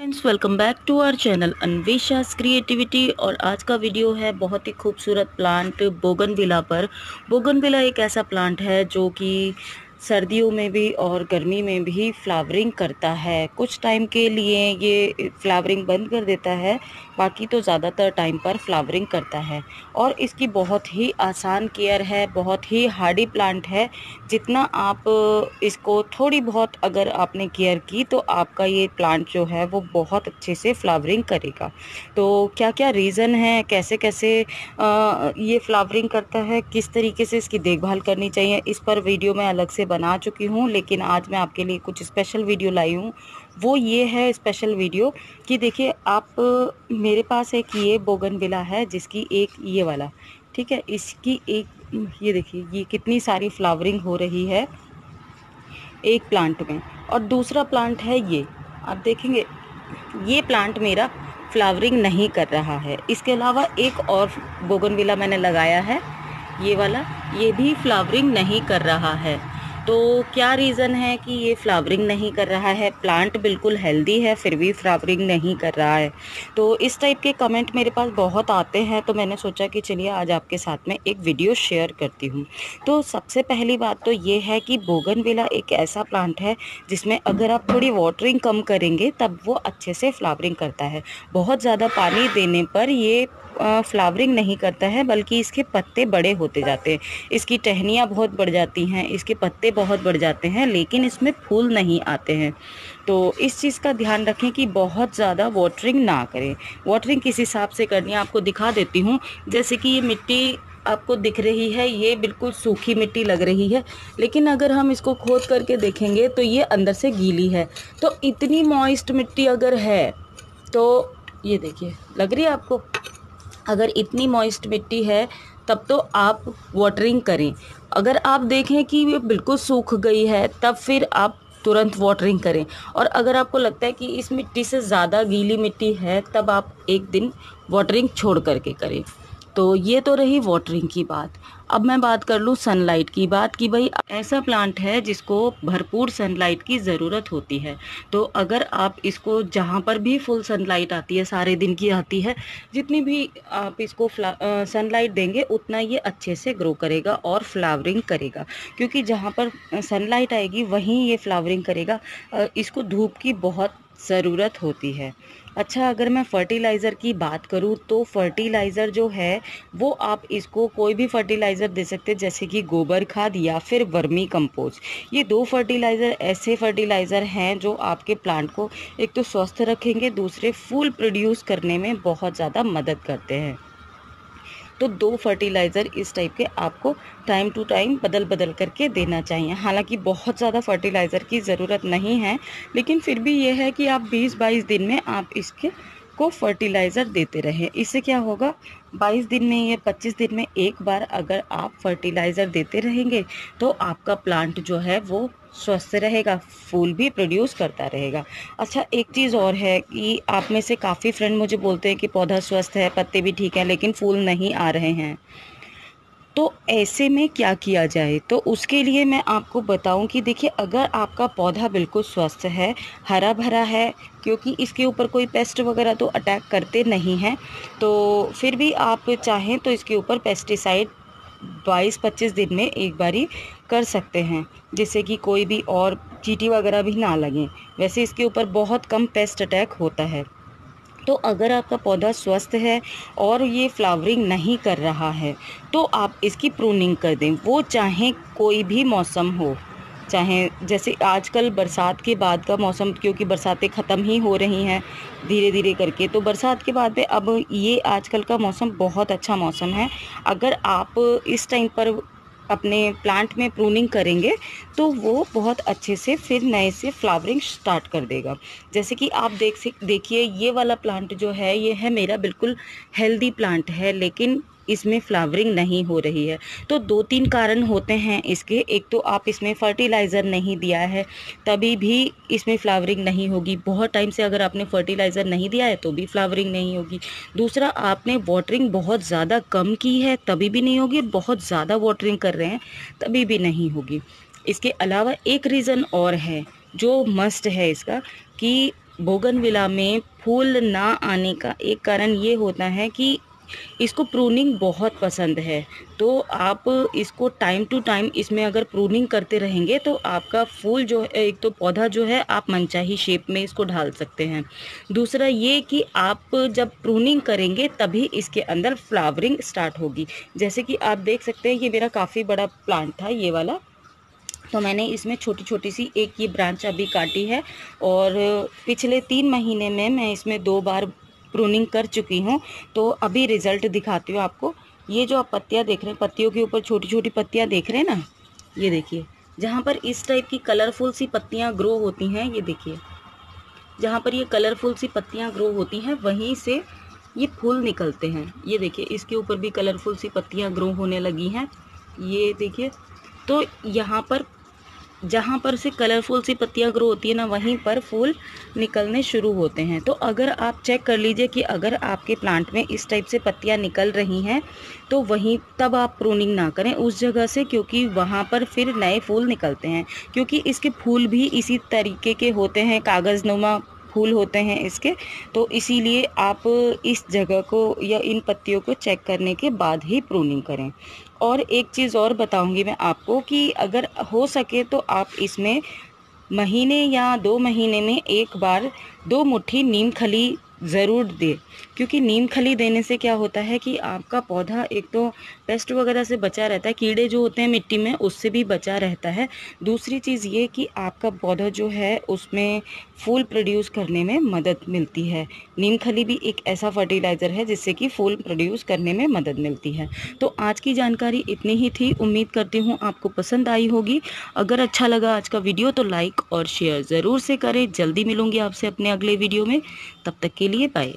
Friends welcome back to our channel Anvesha's creativity और आज का वीडियो है बहुत ही खूबसूरत प्लांट बोगनविला पर। बोगनविला एक ऐसा प्लांट है जो कि सर्दियों में भी और गर्मी में भी फ्लावरिंग करता है। कुछ टाइम के लिए ये फ्लावरिंग बंद कर देता है बाकी तो ज़्यादातर टाइम पर फ्लावरिंग करता है। और इसकी बहुत ही आसान केयर है बहुत ही हार्डी प्लांट है। जितना आप इसको थोड़ी बहुत अगर आपने केयर की तो आपका ये प्लांट जो है वो बहुत अच्छे से फ्लावरिंग करेगा। तो क्या क्या रीज़न है कैसे कैसे आ, ये फ्लावरिंग करता है किस तरीके से इसकी देखभाल करनी चाहिए इस पर वीडियो में अलग से बना चुकी हूँ, लेकिन आज मैं आपके लिए कुछ स्पेशल वीडियो लाई हूँ। वो ये है स्पेशल वीडियो कि देखिए, आप, मेरे पास एक ये बोगन है, जिसकी एक ये वाला, ठीक है? इसकी एक, ये देखिए, ये कितनी सारी फ्लावरिंग हो रही है एक प्लांट में। और दूसरा प्लांट है ये। आप देखेंगे, ये प्लांट मेरा फ्लावरिंग नहीं कर रहा है। इसके अलावा एक और बोगनविला मैंने लगाया है, ये वाला, ये भी फ्लावरिंग नहीं कर रहा है। तो क्या रीज़न है कि ये फ्लावरिंग नहीं कर रहा है? प्लांट बिल्कुल हेल्दी है, फिर भी फ्लावरिंग नहीं कर रहा है। तो इस टाइप के कमेंट मेरे पास बहुत आते हैं तो मैंने सोचा कि चलिए आज आपके साथ में एक वीडियो शेयर करती हूँ। तो सबसे पहली बात तो ये है कि बोगनविला एक ऐसा प्लांट है, जिसमें अगर आप थोड़ी वाटरिंग कम करेंगे, तब वो अच्छे से फ्लावरिंग करता है। बहुत ज़्यादा पानी देने पर ये फ्लावरिंग नहीं करता है, बल्कि इसके पत्ते बड़े होते जाते हैं। इसकी टहनियाँ बहुत बढ़ जाती हैं, इसके पत्ते बहुत बढ़ जाते हैं, लेकिन इसमें फूल नहीं आते हैं। तो इस चीज़ का ध्यान रखें कि बहुत ज़्यादा वाटरिंग ना करें। वाटरिंग किस हिसाब से करनी है, आपको दिखा देती हूँ। जैसे कि ये मिट्टी आपको दिख रही है, ये बिल्कुल सूखी मिट्टी लग रही है, लेकिन अगर हम इसको खोद करके देखेंगे तो ये अंदर से गीली है। तो इतनी मॉइस्ट मिट्टी अगर है तो ये देखिए, लग रही है आपको? अगर इतनी मॉइस्ट मिट्टी है तब तो आप वाटरिंग करें। अगर आप देखें कि ये बिल्कुल सूख गई है, तब फिर आप तुरंत वाटरिंग करें। और अगर आपको लगता है कि इस मिट्टी से ज़्यादा गीली मिट्टी है, तब आप एक दिन वाटरिंग छोड़ करके करें। तो ये तो रही वाटरिंग की बात। अब मैं बात कर लूँ सनलाइट की बात कि भाई, ऐसा प्लांट है जिसको भरपूर सनलाइट की ज़रूरत होती है। तो अगर आप इसको जहाँ पर भी फुल सनलाइट आती है, सारे दिन की आती है, जितनी भी आप इसको सनलाइट देंगे, उतना ये अच्छे से ग्रो करेगा और फ्लावरिंग करेगा। क्योंकि जहाँ पर सनलाइट आएगी, वहीं ये फ्लावरिंग करेगा। इसको धूप की बहुत ज़रूरत होती है। अच्छा अगर मैं फ़र्टिलाइज़र की बात करूँ तो फ़र्टिलाइज़र जो है, वो आप इसको कोई भी फ़र्टिलाइज़र दे सकते हैं, जैसे कि गोबर खाद या फिर वर्मी कंपोज ये दो फर्टिलाइज़र ऐसे फर्टिलाइज़र हैं जो आपके प्लांट को एक तो स्वस्थ रखेंगे, दूसरे फूल प्रोड्यूस करने में बहुत ज़्यादा मदद करते हैं। तो दो फर्टिलाइज़र इस टाइप के आपको टाइम टू टाइम बदल बदल करके देना चाहिए। हालाँकि बहुत ज़्यादा फर्टिलाइज़र की ज़रूरत नहीं है, लेकिन फिर भी ये है कि आप 20-22 दिन में आप इसके को फर्टिलाइज़र देते रहें। इससे क्या होगा? 22 दिन में या 25 दिन में एक बार अगर आप फर्टिलाइज़र देते रहेंगे तो आपका प्लांट जो है वो स्वस्थ रहेगा, फूल भी प्रोड्यूस करता रहेगा। अच्छा एक चीज़ और है कि आप में से काफ़ी फ्रेंड मुझे बोलते हैं कि पौधा स्वस्थ है, पत्ते भी ठीक हैं, लेकिन फूल नहीं आ रहे हैं। तो ऐसे में क्या किया जाए? तो उसके लिए मैं आपको बताऊँ कि देखिए, अगर आपका पौधा बिल्कुल स्वस्थ है, हरा भरा है क्योंकि इसके ऊपर कोई पेस्ट वगैरह तो अटैक करते नहीं हैं। तो फिर भी आप चाहें तो इसके ऊपर पेस्टिसाइड बाईस पच्चीस दिन में एक बारी कर सकते हैं, जिससे कि कोई भी और चीटी वगैरह भी ना लगे। वैसे इसके ऊपर बहुत कम पेस्ट अटैक होता है। तो अगर आपका पौधा स्वस्थ है और ये फ्लावरिंग नहीं कर रहा है तो आप इसकी प्रूनिंग कर दें। वो चाहे कोई भी मौसम हो। चाहे जैसे आजकल बरसात के बाद का मौसम, क्योंकि बरसातें ख़त्म ही हो रही हैं धीरे धीरे करके तो बरसात के बाद में अब ये आजकल का मौसम बहुत अच्छा मौसम है। अगर आप इस टाइम पर अपने प्लांट में प्रूनिंग करेंगे तो वो बहुत अच्छे से फिर नए से फ्लावरिंग स्टार्ट कर देगा। जैसे कि आप देख देखिए, ये वाला प्लांट जो है, ये है मेरा बिल्कुल हेल्दी प्लांट है, लेकिन इसमें फ्लावरिंग नहीं हो रही है। तो दो तीन कारण होते हैं इसके। एक तो आप इसमें फर्टिलाइज़र नहीं दिया है, तभी भी इसमें फ्लावरिंग नहीं होगी। बहुत टाइम से अगर आपने फर्टिलाइज़र नहीं दिया है तो भी फ्लावरिंग नहीं होगी। दूसरा, आपने वाटरिंग बहुत ज़्यादा कम की है, तभी भी नहीं होगी बहुत ज़्यादा वाटरिंग कर रहे हैं, तभी भी नहीं होगी। इसके अलावा एक रीज़न और है, जो मस्ट है इसका, कि बोगनविला में फूल ना आने का एक कारण ये होता है कि इसको प्रूनिंग बहुत पसंद है। तो आप इसको टाइम टू टाइम इसमें अगर प्रूनिंग करते रहेंगे तो आपका फूल जो है, एक तो पौधा जो है, आप मनचाही शेप में इसको ढाल सकते हैं। दूसरा ये कि आप जब प्रूनिंग करेंगे, तभी इसके अंदर फ्लावरिंग स्टार्ट होगी। जैसे कि आप देख सकते हैं, ये मेरा काफ़ी बड़ा प्लांट था, ये वाला। तो मैंने इसमें छोटी छोटी सी एक ये ब्रांच अभी काटी है, और पिछले तीन महीने में मैं इसमें दो बार प्रूनिंग कर चुकी हूँ। तो अभी रिज़ल्ट दिखाती हूँ आपको। ये जो आप पत्तियाँ देख रहे हैं, पत्तियों के ऊपर छोटी छोटी पत्तियाँ देख रहे हैं ना? ये देखिए। जहाँ पर इस टाइप की कलरफुल सी पत्तियाँ ग्रो होती हैं, ये देखिए। जहाँ पर ये कलरफुल सी पत्तियाँ ग्रो होती हैं, वहीं से ये फूल निकलते हैं। ये देखिए, इसके ऊपर भी कलरफुल सी पत्तियाँ ग्रो होने लगी हैं। ये देखिए। तो यहाँ पर जहाँ पर से कलरफुल सी पत्तियाँ ग्रो होती है ना, वहीं पर फूल निकलने शुरू होते हैं। तो अगर आप चेक कर लीजिए कि अगर आपके प्लांट में इस टाइप से पत्तियाँ निकल रही हैं तो वहीं तब आप प्रूनिंग ना करें उस जगह से, क्योंकि वहाँ पर फिर नए फूल निकलते हैं। क्योंकि इसके फूल भी इसी तरीके के होते हैं कागज़ फूल होते हैं इसके तो इसीलिए आप इस जगह को या इन पत्तियों को चेक करने के बाद ही प्रूनिंग करें। और एक चीज़ और बताऊँगी मैं आपको कि अगर हो सके तो आप इसमें महीने या दो महीने में एक बार दो मुट्ठी नीम खली ज़रूर दे, क्योंकि नीम खली देने से क्या होता है कि आपका पौधा एक तो पेस्ट वगैरह से बचा रहता है, कीड़े जो होते हैं मिट्टी में, उससे भी बचा रहता है। दूसरी चीज़ ये कि आपका पौधा जो है, उसमें फूल प्रोड्यूस करने में मदद मिलती है। नीम खली भी एक ऐसा फर्टिलाइज़र है, जिससे कि फूल प्रोड्यूस करने में मदद मिलती है। तो आज की जानकारी इतनी ही थी। उम्मीद करती हूँ आपको पसंद आई होगी। अगर अच्छा लगा आज का वीडियो तो लाइक और शेयर ज़रूर से करें। जल्दी मिलूँगी आपसे अपने अगले वीडियो में। तब तक के लिए बाय